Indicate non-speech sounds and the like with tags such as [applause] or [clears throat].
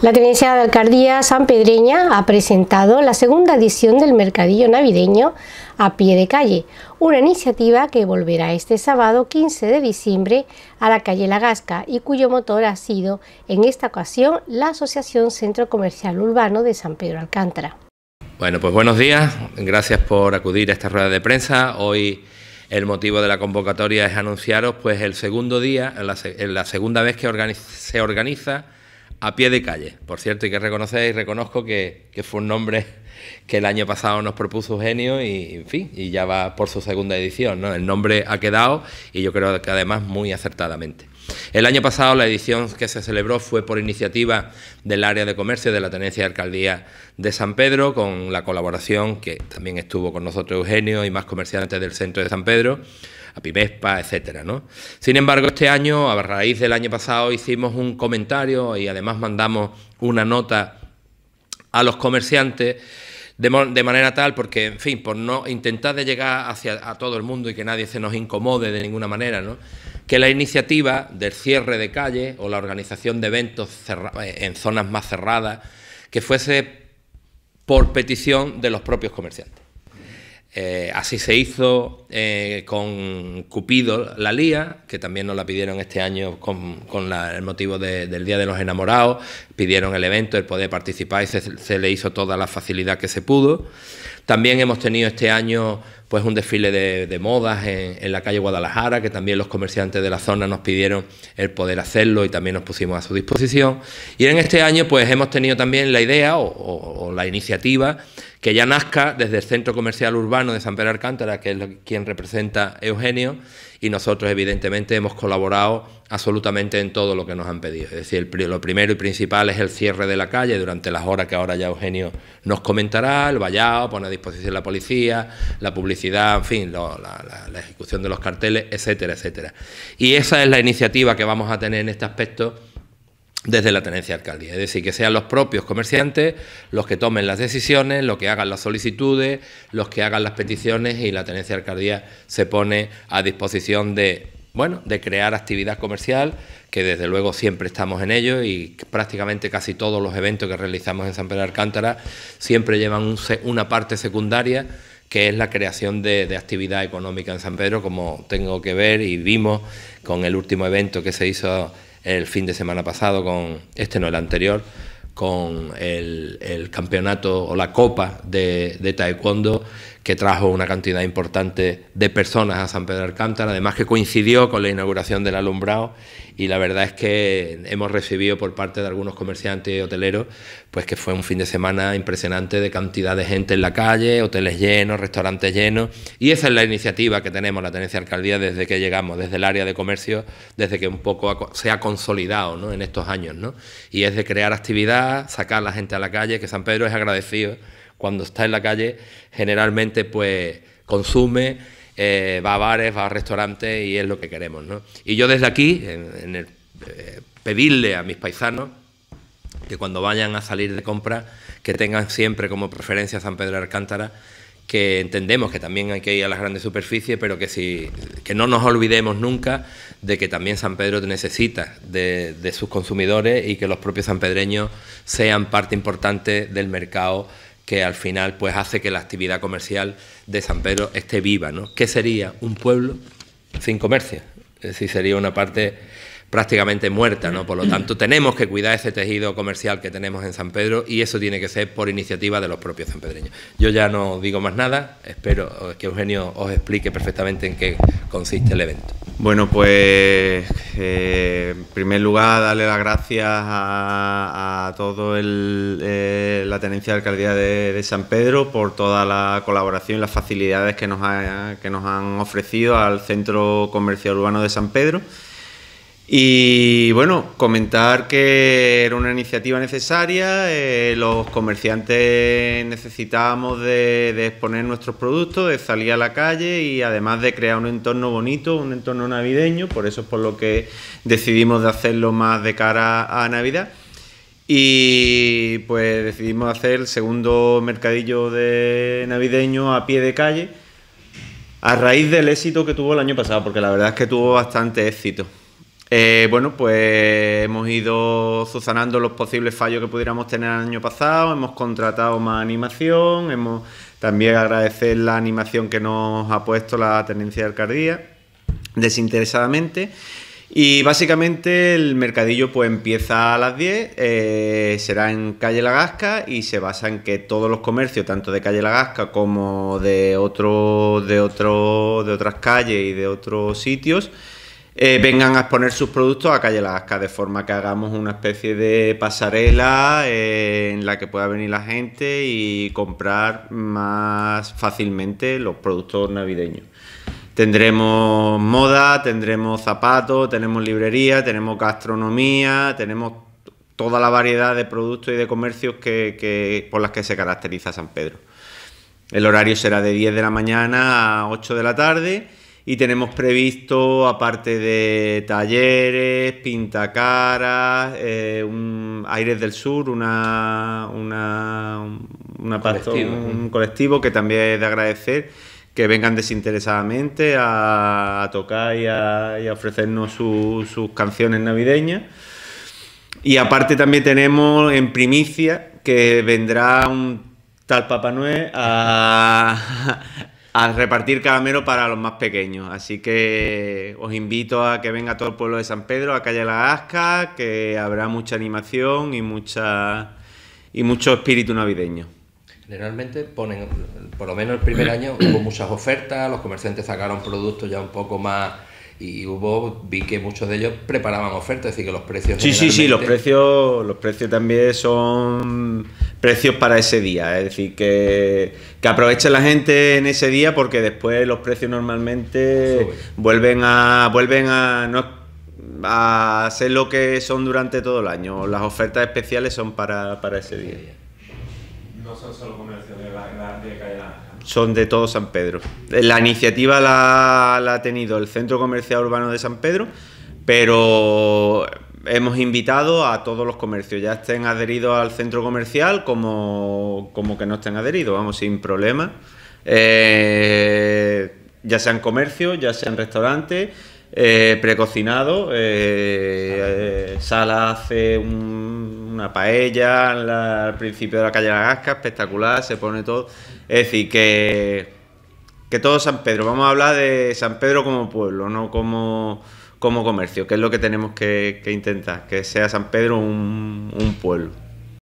La Tenencia de Alcaldía Sanpedreña ha presentado la segunda edición del Mercadillo Navideño a pie de calle, una iniciativa que volverá este sábado 15 de diciembre a la calle La Gasca y cuyo motor ha sido, en esta ocasión, la Asociación Centro Comercial Urbano de San Pedro Alcántara. Bueno, pues buenos días, gracias por acudir a esta rueda de prensa. Hoy el motivo de la convocatoria es anunciaros pues el segundo día, en la, segunda vez que se organiza a pie de calle. Por cierto, y que reconocer y reconozco que, fue un nombre que el año pasado nos propuso Eugenio y, en fin, y ya va por su segunda edición. ¿no? El nombre ha quedado y yo creo que además muy acertadamente. El año pasado la edición que se celebró fue por iniciativa del área de comercio de la Tenencia de Alcaldía de San Pedro, con la colaboración que también estuvo con nosotros Eugenio y más comerciantes del centro de San Pedro a Pimespa, etcétera, ¿no? Sin embargo, este año, a raíz del año pasado, hicimos un comentario y además mandamos una nota a los comerciantes de, manera tal, porque, en fin, por no intentar de llegar hacia a todo el mundo y que nadie se nos incomode de ninguna manera, ¿no? Que la iniciativa del cierre de calle o la organización de eventos en zonas más cerradas, que fuese por petición de los propios comerciantes. Eh, así se hizo eh, con Cupido la Lía, que también nos la pidieron este año con, el motivo del Día de los Enamorados, pidieron el evento, el poder participar y se, le hizo toda la facilidad que se pudo. También hemos tenido este año pues un desfile de, modas en, la calle Guadalajara, que también los comerciantes de la zona nos pidieron el poder hacerlo y también nos pusimos a su disposición. Y en este año pues hemos tenido también la idea o la iniciativa que ya nazca desde el Centro Comercial Urbano de San Pedro Alcántara, que es quien representa Eugenio, y nosotros evidentemente hemos colaborado absolutamente en todo lo que nos han pedido. Es decir, lo primero y principal es el cierre de la calle durante las horas que ahora ya Eugenio nos comentará, el vallado, pone a disposición la policía, la publicidad, en fin, la, la ejecución de los carteles, etcétera, etcétera. Y esa es la iniciativa que vamos a tener en este aspecto desde la tenencia de alcaldía. Es decir, que sean los propios comerciantes los que tomen las decisiones, los que hagan las solicitudes, los que hagan las peticiones y la tenencia de alcaldía se pone a disposición de, bueno, de crear actividad comercial, que desde luego siempre estamos en ello y prácticamente casi todos los eventos que realizamos en San Pedro de Alcántara siempre llevan una parte secundaria que es la creación de, de, actividad económica en San Pedro, como tengo que ver y vimos con el último evento que se hizo el fin de semana pasado con, este no el anterior, con el, campeonato o la copa de, de, taekwondo que trajo una cantidad importante de personas a San Pedro Alcántara, además que coincidió con la inauguración del alumbrado y la verdad es que hemos recibido por parte de algunos comerciantes y hoteleros pues que fue un fin de semana impresionante de cantidad de gente en la calle, hoteles llenos, restaurantes llenos y esa es la iniciativa que tenemos la Tenencia Alcaldía desde que llegamos, desde el área de comercio, desde que un poco se ha consolidado ¿no? en estos años ¿no? y es de crear actividad, sacar la gente a la calle, que San Pedro es agradecido cuando está en la calle generalmente pues consume eh, va a bares, va a restaurantes y es lo que queremos. ¿no? Y yo desde aquí, en, el, eh, pedirle a mis paisanos que cuando vayan a salir de compra, que tengan siempre como preferencia San Pedro de Alcántara, que entendemos que también hay que ir a las grandes superficies, pero que, si, que no nos olvidemos nunca de que también San Pedro necesita de sus consumidores y que los propios sanpedreños sean parte importante del mercado que al final pues hace que la actividad comercial de San Pedro esté viva, ¿no? ¿Qué sería un pueblo sin comercio? Es decir, sería una parte prácticamente muerta, ¿no? Por lo tanto, [clears throat] tenemos que cuidar ese tejido comercial que tenemos en San Pedro y eso tiene que ser por iniciativa de los propios sanpedreños. Yo ya no digo más nada, espero que Eugenio os explique perfectamente en qué consiste el evento. Bueno, pues eh, en primer lugar darle las gracias a, todo eh, la tenencia de alcaldía de, San Pedro por toda la colaboración y las facilidades que nos, que nos han ofrecido al Centro Comercial Urbano de San Pedro. Y bueno, comentar que era una iniciativa necesaria, eh, los comerciantes necesitábamos de, exponer nuestros productos, de salir a la calle y además de crear un entorno bonito, un entorno navideño, por eso es por lo que decidimos de hacerlo más de cara a Navidad. Y pues decidimos hacer el segundo mercadillo de navideño a pie de calle a raíz del éxito que tuvo el año pasado, porque la verdad es que tuvo bastante éxito. Eh, bueno, pues hemos ido subsanando los posibles fallos que pudiéramos tener el año pasado, hemos contratado más animación, hemos también agradecer la animación que nos ha puesto la Tenencia de Alcaldía desinteresadamente. Y básicamente el mercadillo pues empieza a las 10, eh, será en calle Lagasca y se basa en que todos los comercios, tanto de calle Lagasca como de, otro, de, otro, de otras calles y de otros sitios, eh, vengan a exponer sus productos a calle Lagasca, de forma que hagamos una especie de pasarela eh, en la que pueda venir la gente y comprar más fácilmente los productos navideños. Tendremos moda, tendremos zapatos, tenemos librería, tenemos gastronomía, tenemos toda la variedad de productos y de comercios que, por las que se caracteriza San Pedro. El horario será de 10 de la mañana a 8 de la tarde y tenemos previsto, aparte de talleres, pintacaras, eh, un Aires del Sur, una, una, un colectivo que también es de agradecer que vengan desinteresadamente a, tocar y a, ofrecernos sus canciones navideñas. Y aparte también tenemos en primicia que vendrá un tal Papá Noel a, a repartir caramelo para los más pequeños. Así que os invito a que venga todo el pueblo de San Pedro a Calle La Asca, que habrá mucha animación y, mucha, y mucho espíritu navideño. Generalmente ponen, por lo menos el primer año hubo muchas ofertas, los comerciantes sacaron productos ya un poco más y hubo vi que muchos de ellos preparaban ofertas, es decir, que los precios Sí, sí, sí, los precios los precios también son precios para ese día, es decir, que, que aproveche la gente en ese día porque después los precios normalmente vuelven a vuelven a no a ser lo que son durante todo el año. Las ofertas especiales son para, para ese día no son solo comercios de, Calle Son de todo San Pedro. La iniciativa la, ha tenido el Centro Comercial Urbano de San Pedro, pero hemos invitado a todos los comercios, ya estén adheridos al centro comercial como, como que no estén adheridos, vamos, sin problema. Eh, ya sean comercios, ya sean restaurantes, eh, precocinado. Eh, Sala hace una paella al principio de la calle La Gasca, espectacular, se pone todo. Es decir, que, que todo San Pedro, vamos a hablar de San Pedro como pueblo, no como, como comercio, que es lo que tenemos que, intentar, que sea San Pedro un pueblo.